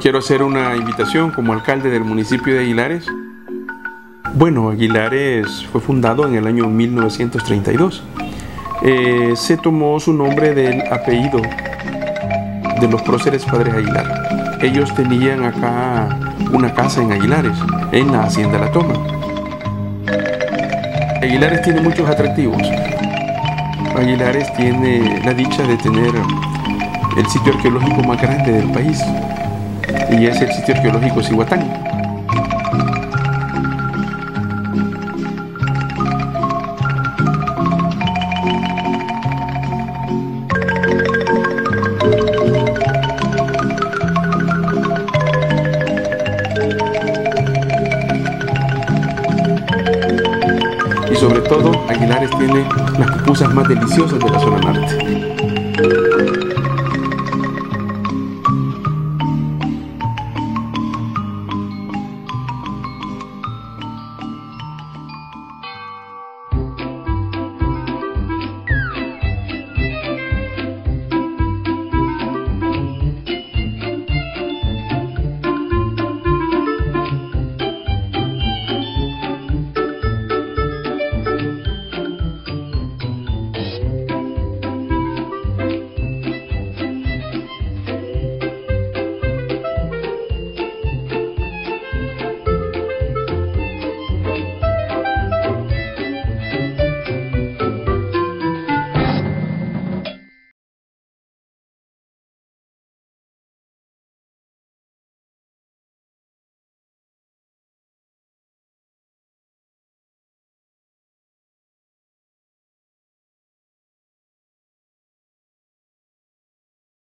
Quiero hacer una invitación como alcalde del municipio de Aguilares. Bueno, Aguilares fue fundado en el año 1932. Eh, se tomó su nombre del apellido de los próceres padres Aguilar. Ellos tenían acá una casa en Aguilares, en la Hacienda La Toma. Aguilares tiene muchos atractivos. Aguilares tiene la dicha de tener el sitio arqueológico más grande del país y es el sitio arqueológico Cihuatán. Sobre todo, Aguilares tiene las pupusas más deliciosas de la zona norte.